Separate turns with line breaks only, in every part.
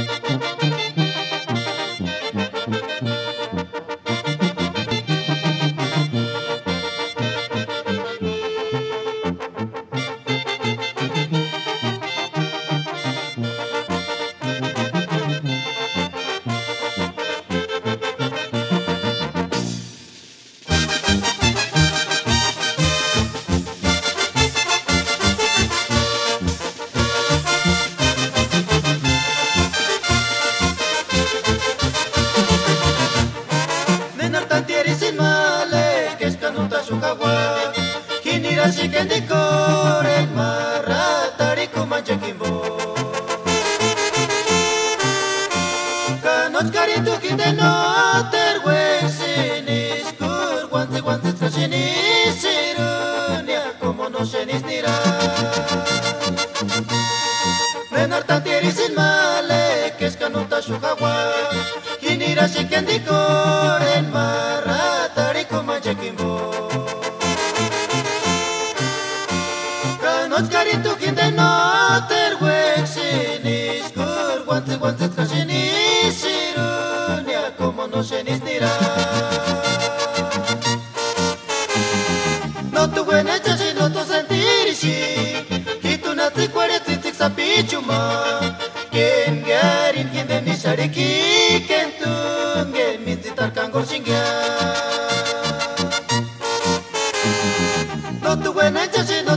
Mm-hmm. Shikendi kore mara tari kumancha kimbo Kanot kari tu kinde no terwe sinis kur wanzi wanzi skashini sirunia como no shenis nira Menar tantieri sin male que es kanuta shukawa Hinira shikendi kore Oskari tu kinde no terwek sinis kur guante guante skashinis irunia como no shenis nira No tu buena chashi no tu sentir shi Kitu na ti kwere titik sa pichuma Ken garin kinde ni shariki Ken tungen minzitar kangor shinga No tu buena chashi no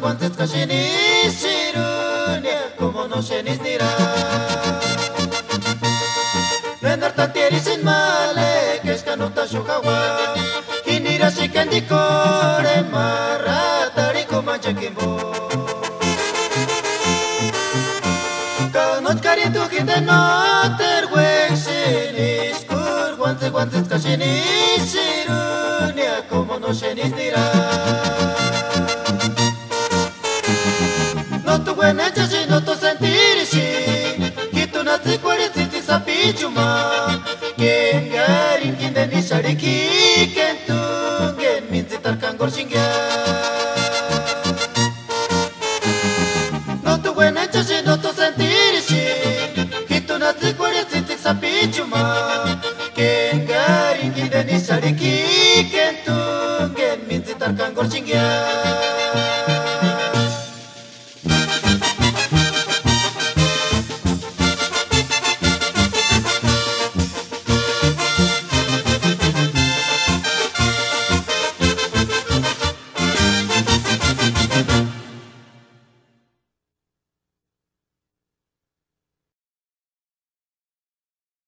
guantec cachinishiru ne como no chenis dira denerto teris in male keska nota chukawa kinira siken dicore marra tari ku majikbo ta mot kare tu kite no terguen chenisku guante guantec cachinishiru ne como no chenis dira tsi tsi sa pichuma Ken garin kinde ni shariki Ken tungen min zitar kangor shinga No tu buena chashi, no tu sentir shi Kitu na tsi kwari tsi tsi sa pichuma Ken garin kinde ni shariki Ken tungen min zitar kangor shinga